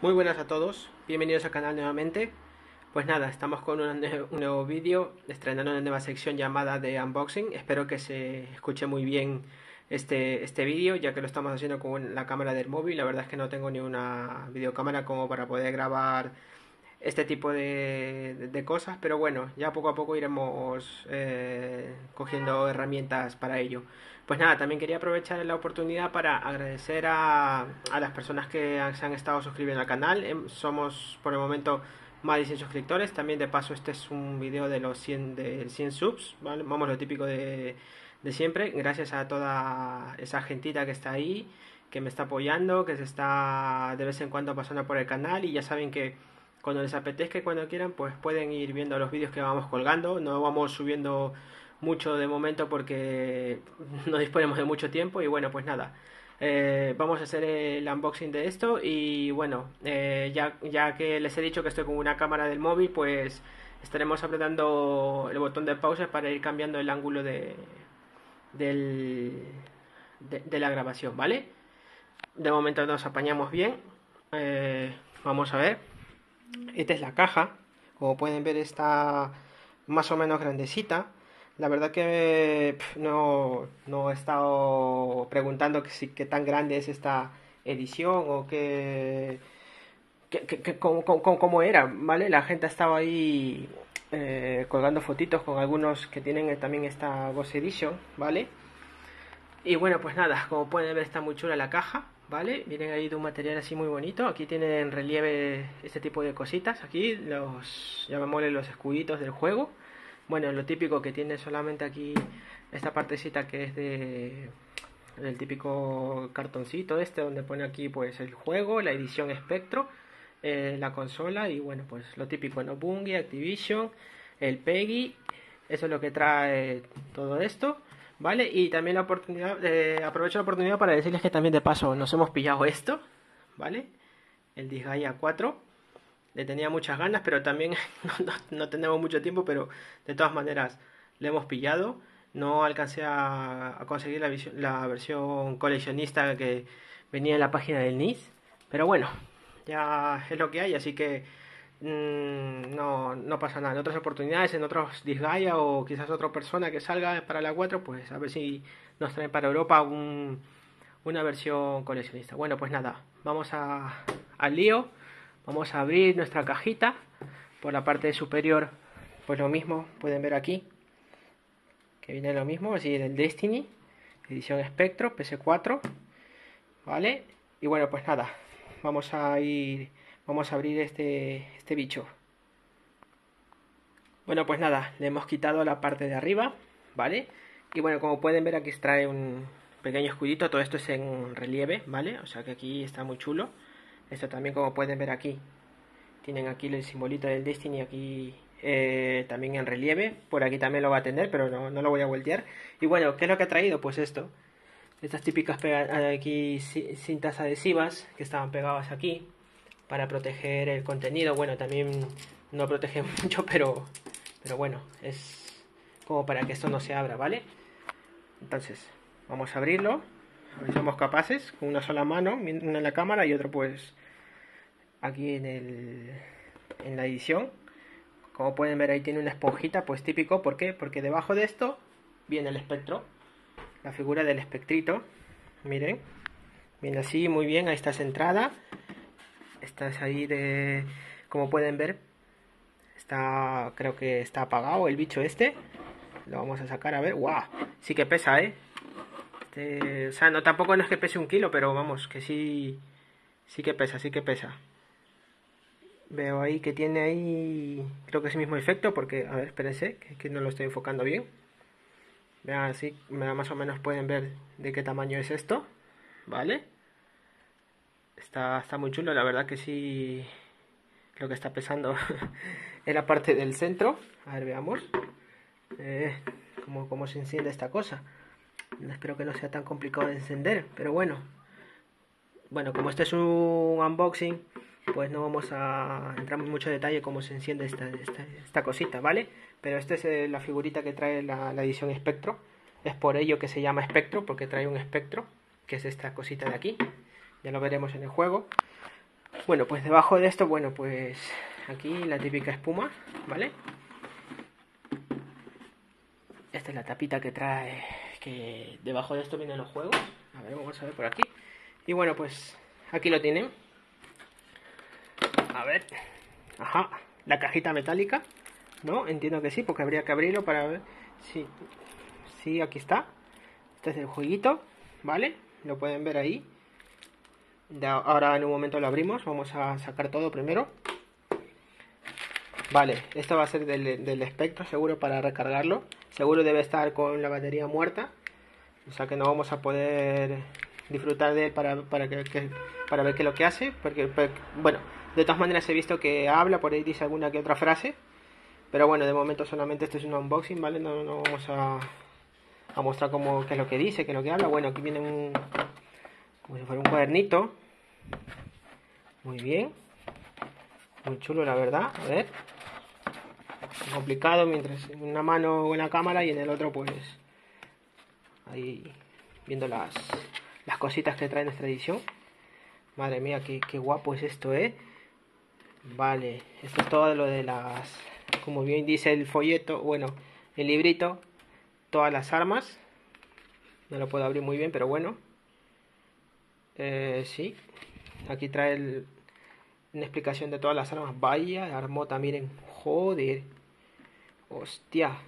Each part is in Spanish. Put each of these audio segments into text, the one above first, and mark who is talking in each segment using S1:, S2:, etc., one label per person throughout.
S1: Muy buenas a todos, bienvenidos al canal nuevamente. Pues nada, estamos con un, nuevo vídeo, estrenando una nueva sección llamada de unboxing. Espero que se escuche muy bien este, este vídeo, ya que lo estamos haciendo con la cámara del móvil. La verdad es que no tengo ni una videocámara como para poder grabar este tipo de, cosas, pero bueno, ya poco a poco iremos eh, cogiendo herramientas para ello. Pues nada, también quería aprovechar la oportunidad para agradecer a, a las personas que se han estado suscribiendo al canal. Em, somos por el momento más de 100 suscriptores. También de paso este es un video de los 100, de 100 subs, vamos lo típico de, de siempre. Gracias a toda esa gentita que está ahí, que me está apoyando, que se está de vez en cuando pasando por el canal y ya saben que cuando les apetezca y cuando quieran, pues pueden ir viendo los vídeos que vamos colgando. No vamos subiendo mucho de momento porque no disponemos de mucho tiempo y bueno, pues nada. Eh, vamos a hacer el unboxing de esto y bueno, eh, ya, ya que les he dicho que estoy con una cámara del móvil, pues estaremos apretando el botón de pausa para ir cambiando el ángulo de, del, de, la grabación, ¿vale? De momento nos apañamos bien. Eh, vamos a ver. Esta es la caja. Como pueden ver está más o menos grandecita. La verdad que no, no, he estado preguntando que, qué tan grande es esta edición o qué, cómo, era, ¿vale? La gente estaba ahí eh, colgando fotitos con algunos que tienen también esta Ghost Edition, ¿vale? Y bueno, pues nada, como pueden ver está muy chula la caja. ¿Vale? Vienen ahí de un material así muy bonito. Aquí tienen en relieve este tipo de cositas. Aquí los, llamémosle los escuditos del juego. Bueno, lo típico que tiene solamente aquí esta partecita que es de el típico cartoncito este donde pone aquí pues el juego, la edición espectro, eh, la consola y bueno pues lo típico, ¿no? Bungie, Activision, el Peggy, eso es lo que trae todo esto. ¿Vale? Y también la oportunidad, eh, aprovecho la oportunidad para decirles que también de paso nos hemos pillado esto, ¿vale? El Disgaea 4. Le tenía muchas ganas, pero también no, tenemos mucho tiempo, pero de todas maneras le hemos pillado. No alcancé a, conseguir la, la, versión coleccionista que venía en la página del NIS. Pero bueno, ya es lo que hay, así que Mm, no, no pasa nada. En otras oportunidades, en otros Disgaea o quizás otra persona que salga para la 4, pues a ver si nos trae para Europa una versión coleccionista. Bueno, pues nada, vamos a, al lío. Vamos a abrir nuestra cajita. Por la parte superior, pues lo mismo, pueden ver aquí. Que viene lo mismo, así del Destiny, edición Spectro, PS4. ¿Vale? Y bueno, pues nada, vamos a ir Vamos a abrir este, este bicho. Bueno, pues nada, le hemos quitado la parte de arriba, ¿vale? Y bueno, como pueden ver aquí trae un pequeño escudito, todo esto es en relieve, ¿vale? O sea que aquí está muy chulo. Esto también como pueden ver aquí, tienen aquí el simbolito del Destiny aquí eh, también en relieve. Por aquí también lo va a tener, pero no, no, lo voy a voltear. Y bueno, ¿qué es lo que ha traído? Pues esto. Estas típicas aquí cintas adhesivas que estaban pegadas aquí para proteger el contenido. Bueno, también no protege mucho, pero, pero bueno, es como para que esto no se abra, ¿vale? Entonces, vamos a abrirlo. Somos capaces, con una sola mano, una en la cámara y otra pues aquí en, el, en la edición. Como pueden ver ahí tiene una esponjita, pues típico, ¿por qué? Porque debajo de esto viene el espectro, la figura del espectrito, miren, viene así, muy bien, ahí está centrada Estás ahí de... Como pueden ver, está creo que está apagado el bicho este. Lo vamos a sacar a ver. ¡Guau! Sí que pesa, ¿eh? Este, o sea, no tampoco no es que pese un kilo, pero vamos, que sí... Sí que pesa, sí que pesa. Veo ahí que tiene ahí... Creo que es el mismo efecto porque... A ver, espérense, que, que no lo estoy enfocando bien. Vean así, más o menos pueden ver de qué tamaño es esto. ¿Vale? Está, está muy chulo, la verdad que sí. Lo que está pesando en la parte del centro. A ver, veamos. Eh, cómo, cómo se enciende esta cosa. Espero que no sea tan complicado de encender, pero bueno. Bueno, como este es un unboxing, pues no vamos a entrar en mucho detalle cómo se enciende esta, esta, cosita, ¿vale? Pero esta es eh, la figurita que trae la, la, edición espectro. Es por ello que se llama espectro, porque trae un espectro, que es esta cosita de aquí ya lo veremos en el juego Bueno, pues debajo de esto, bueno, pues aquí la típica espuma, ¿vale? Esta es la tapita que trae, que debajo de esto vienen los juegos. A ver, vamos a ver por aquí. Y bueno, pues aquí lo tienen. A ver. Ajá, la cajita metálica. ¿No? Entiendo que sí, porque habría que abrirlo para ver. Sí, sí, aquí está. Este es el jueguito, ¿vale? Lo pueden ver ahí. Ahora en un momento lo abrimos. Vamos a sacar todo primero. Vale, esto va a ser del, del espectro seguro para recargarlo. Seguro debe estar con la batería muerta. O sea que no vamos a poder disfrutar de él para, para, que, para ver qué es lo que hace. Porque, bueno, de todas maneras he visto que habla, por ahí dice alguna que otra frase. Pero bueno, de momento solamente esto es un unboxing, ¿vale? No, no vamos a, a mostrar cómo, qué es lo que dice, qué es lo que habla. Bueno, aquí viene un, como si un cuadernito. Muy bien. Muy chulo, la verdad. A ver. Complicado, mientras en una mano en la cámara y en el otro pues ahí viendo las, las cositas que trae nuestra edición. Madre mía, qué, qué guapo es esto, ¿eh? Vale, esto es todo lo de las, como bien dice el folleto, bueno, el librito, todas las armas. No lo puedo abrir muy bien, pero bueno. Eh, sí, aquí trae una explicación de todas las armas. Vaya, armota, miren, joder. Hostia.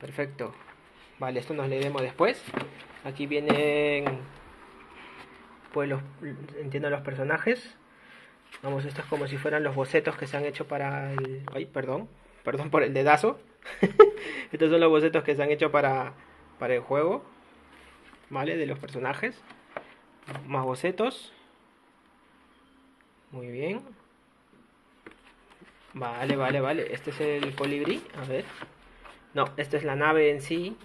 S1: Perfecto. Vale, esto nos leeremos después. Aquí vienen, pues los, entiendo los personajes. Vamos, esto es como si fueran los bocetos que se han hecho para el... Ay, perdón. Perdón por el dedazo. Estos son los bocetos que se han hecho para, para el juego. ¿Vale? De los personajes. Más bocetos. Muy bien. Vale, vale, vale. Este es el colibrí. A ver. No, esta es la nave en sí.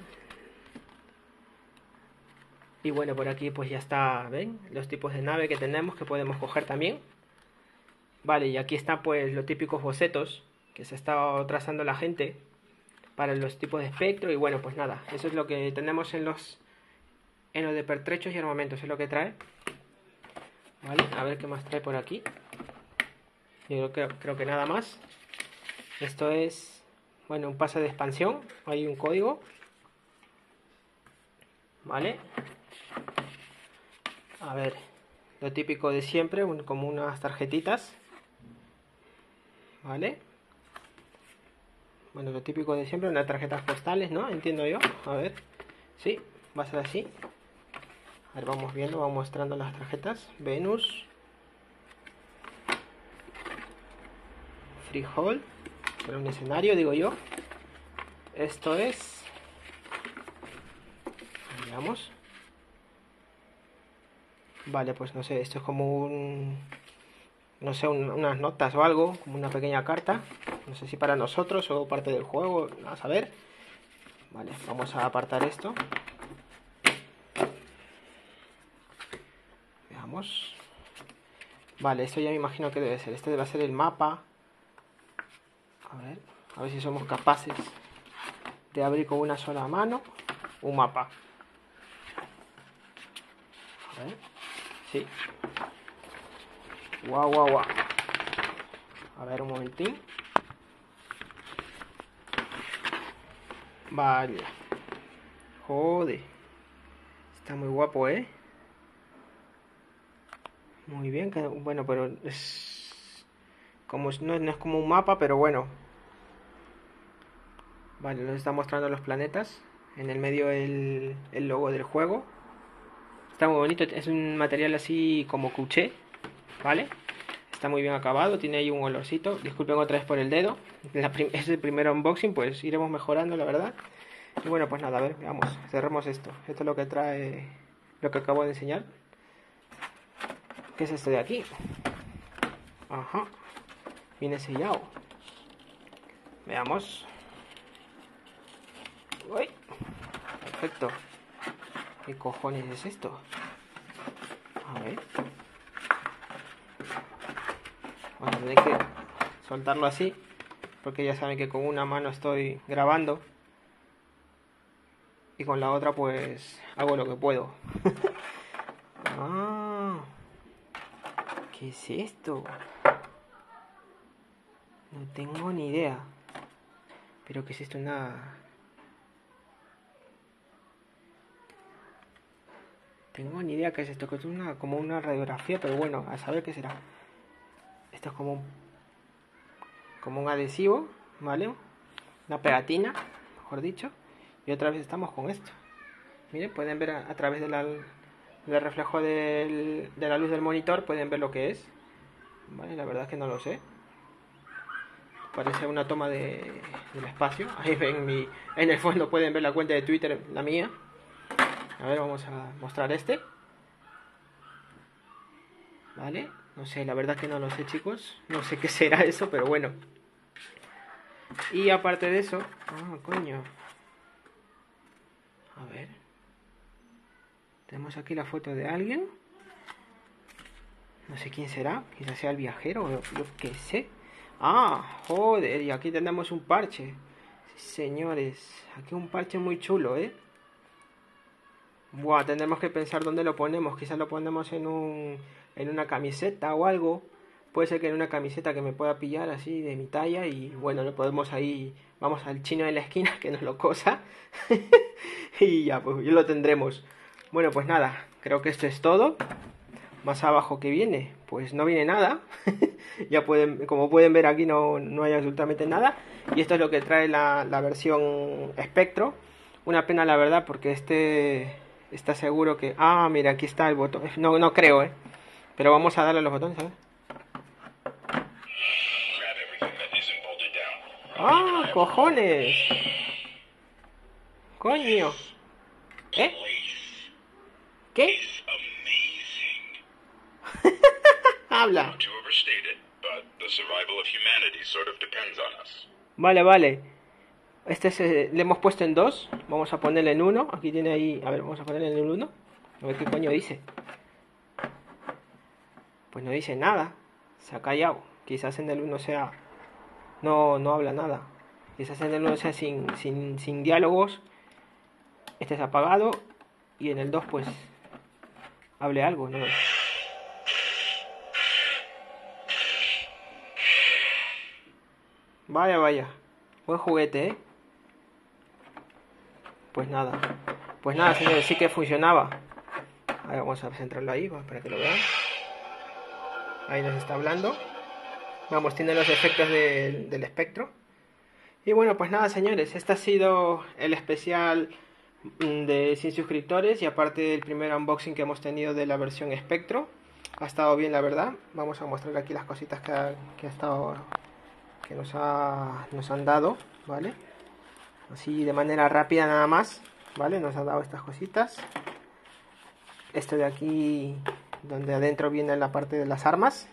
S1: Y bueno, por aquí pues ya está, ¿ven? Los tipos de nave que tenemos que podemos coger también. Vale, y aquí están pues los típicos bocetos que se está trazando la gente para los tipos de espectro. Y bueno, pues nada, eso es lo que tenemos en los en los de pertrechos y armamentos, es lo que trae. Vale, a ver qué más trae por aquí. Yo creo, creo que nada más. Esto es, bueno, un pase de expansión. Hay un código. Vale. A ver, lo típico de siempre, como unas tarjetitas. ¿Vale? Bueno, lo típico de siempre, unas tarjetas postales, ¿no? Entiendo yo. A ver. Sí, va a ser así. A ver, vamos viendo, vamos mostrando las tarjetas. Venus. Freehold. Para un escenario, digo yo. Esto es... Veamos. Vale, pues no sé, esto es como un... No sé, unas notas o algo, como una pequeña carta. No sé si para nosotros o parte del juego, a saber. Vale, vamos a apartar esto. Veamos. Vale, esto ya me imagino que debe ser. Este debe ser el mapa. A ver, a ver si somos capaces de abrir con una sola mano un mapa. A ver. Sí. Guau, guau, guau. A ver un momentín. Vale. Joder. Está muy guapo, ¿eh? Muy bien, bueno, pero es como no, no, es como un mapa, pero bueno. Vale, nos está mostrando los planetas. En el medio el, el logo del juego. Está muy bonito, es un material así como cuché, ¿vale? Está muy bien acabado, tiene ahí un olorcito. Disculpen otra vez por el dedo. es el primer unboxing, pues iremos mejorando, la verdad. Y bueno, pues nada, a ver, vamos, cerremos esto. Esto es lo que trae, lo que acabo de enseñar. ¿Qué es esto de aquí? Ajá. Viene sellado. Veamos. Uy. Perfecto. ¿Qué cojones es esto? A ver. Que soltarlo así. Porque ya saben que con una mano estoy grabando. Y con la otra pues hago lo que puedo. ah. ¿Qué es esto? No tengo ni idea. Pero ¿qué es esto? Una... Tengo ni idea qué es esto, que es una, como una radiografía, pero bueno, a saber qué será. Esto es como un, como un adhesivo, ¿vale? Una pegatina, mejor dicho. Y otra vez estamos con esto. Miren, pueden ver a, través del reflejo de la luz del monitor, pueden ver lo que es. Vale, la verdad es que no lo sé. Parece una toma de, del espacio. Ahí ven mi, en el fondo pueden ver la cuenta de Twitter, la mía. A ver, vamos a mostrar este. Vale, no sé, la verdad que no lo sé, chicos. No sé qué será eso, pero bueno. Y aparte de eso, ah, coño. A ver. Tenemos aquí la foto de alguien. No sé quién será. Quizás sea el viajero, yo qué sé. Ah, joder, y aquí tenemos un parche. señores, aquí un parche muy chulo, ¿eh? Buah, tendremos que pensar dónde lo ponemos. Quizás lo ponemos en, un, en una camiseta o algo. Puede ser que en una camiseta que me pueda pillar así de mi talla y bueno, lo podemos ahí, vamos al chino de la esquina que nos lo cosa y ya, pues ya lo tendremos. Bueno, pues nada, creo que esto es todo. Más abajo que viene, pues no viene nada. ya pueden, como pueden ver aquí no, no, hay absolutamente nada. Y esto es lo que trae la, la versión espectro. Una pena la verdad porque este está seguro que... Ah, mira, aquí está el botón. No, no creo, ¿eh? Pero vamos a darle a los botones, ¿sabes? ¡Ah, cojones! ¡Coño! ¿Eh? ¿Qué? Habla. Vale, vale. Este se, le hemos puesto en 2. Vamos a ponerle en 1. Aquí tiene ahí. A ver, vamos a ponerle en el 1. A ver qué coño dice. Pues no dice nada. Se ha callado. Quizás en el 1 sea. No, no habla nada. Quizás en el 1 sea sin, sin, sin diálogos. Este es apagado. Y en el 2 pues. Hable algo, ¿no? Vaya, vaya. Buen juguete, ¿eh? Pues nada. Pues nada, señores, sí que funcionaba. Vamos a centrarlo ahí para que lo vean. Ahí nos está hablando. Vamos, tiene los efectos del espectro. Y bueno, pues nada, señores, este ha sido el especial de 100 suscriptores y aparte el primer unboxing que hemos tenido de la versión espectro. Ha estado bien, la verdad. Vamos a mostrar aquí las cositas que ha, que ha estado que nos, ha, nos han dado, ¿vale? Así de manera rápida nada más, ¿vale? Nos ha dado estas cositas. Este de aquí, donde adentro viene la parte de las armas.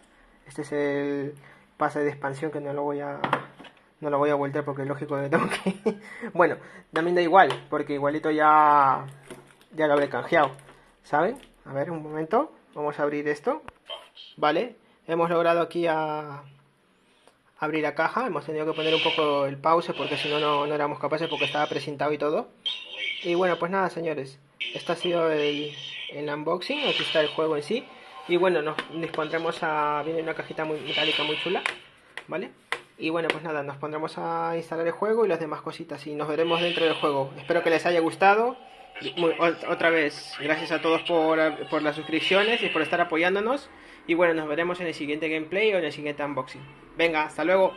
S1: Este es el pase de expansión que no lo voy a no lo voy a voltear porque es lógico que tengo que bueno también da igual porque igualito ya ya lo habré canjeado saben a ver un momento vamos a abrir esto vale hemos logrado aquí a abrir la caja. Hemos tenido que poner un poco el pause porque si no, no éramos capaces porque estaba presentado y todo. Y bueno, pues nada, señores. Esto ha sido el, el unboxing. Aquí está el juego en sí. Y bueno, nos dispondremos a... Viene una cajita muy metálica muy chula. ¿Vale? Y bueno, pues nada, nos pondremos a instalar el juego y las demás cositas. Y nos veremos dentro del juego. Espero que les haya gustado. otra vez, gracias a todos por, por las suscripciones y por estar apoyándonos. Y bueno, nos veremos en el siguiente gameplay o en el siguiente unboxing. Venga, hasta luego.